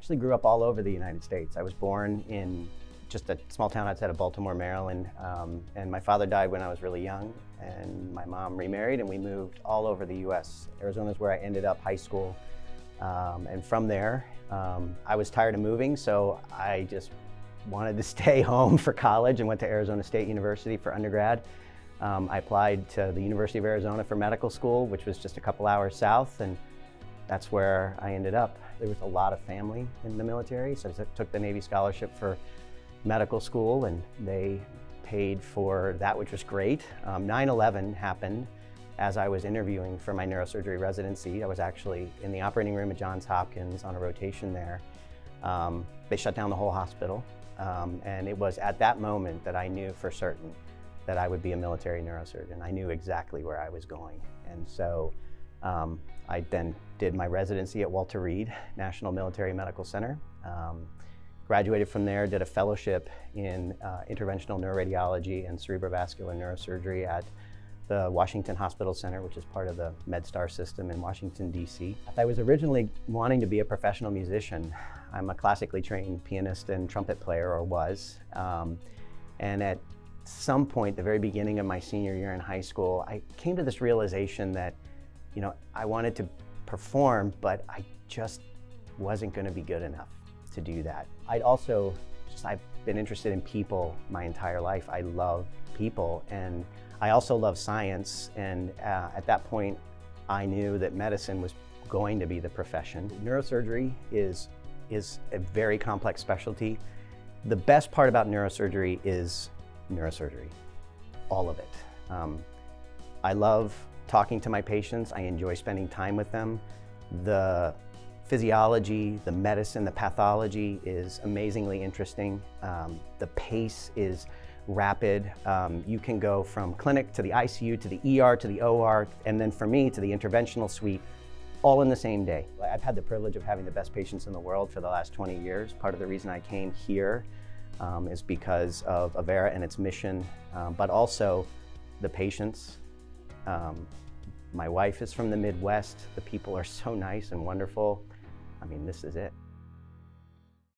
actually grew up all over the United States. I was born in just a small town outside of Baltimore, Maryland, um, and my father died when I was really young, and my mom remarried, and we moved all over the U.S. Arizona is where I ended up high school, um, and from there, um, I was tired of moving, so I just wanted to stay home for college and went to Arizona State University for undergrad. Um, I applied to the University of Arizona for medical school, which was just a couple hours south, and that's where I ended up. There was a lot of family in the military, so I took the Navy scholarship for medical school and they paid for that, which was great. 9-11 um, happened as I was interviewing for my neurosurgery residency. I was actually in the operating room at Johns Hopkins on a rotation there. Um, they shut down the whole hospital. Um, and it was at that moment that I knew for certain that I would be a military neurosurgeon. I knew exactly where I was going. And so um, I then did my residency at Walter Reed National Military Medical Center. Um, graduated from there, did a fellowship in uh, interventional neuroradiology and cerebrovascular neurosurgery at the Washington Hospital Center, which is part of the MedStar system in Washington, D.C. I was originally wanting to be a professional musician. I'm a classically trained pianist and trumpet player, or was. Um, and at some point, the very beginning of my senior year in high school, I came to this realization that you know, I wanted to perform, but I just wasn't going to be good enough to do that. I'd also just, I've been interested in people my entire life. I love people and I also love science. And uh, at that point, I knew that medicine was going to be the profession. Neurosurgery is, is a very complex specialty. The best part about neurosurgery is neurosurgery, all of it. Um, I love talking to my patients. I enjoy spending time with them. The physiology, the medicine, the pathology is amazingly interesting. Um, the pace is rapid. Um, you can go from clinic to the ICU to the ER to the OR, and then for me to the interventional suite, all in the same day. I've had the privilege of having the best patients in the world for the last 20 years. Part of the reason I came here um, is because of Avera and its mission, um, but also the patients, um, my wife is from the Midwest. The people are so nice and wonderful. I mean, this is it.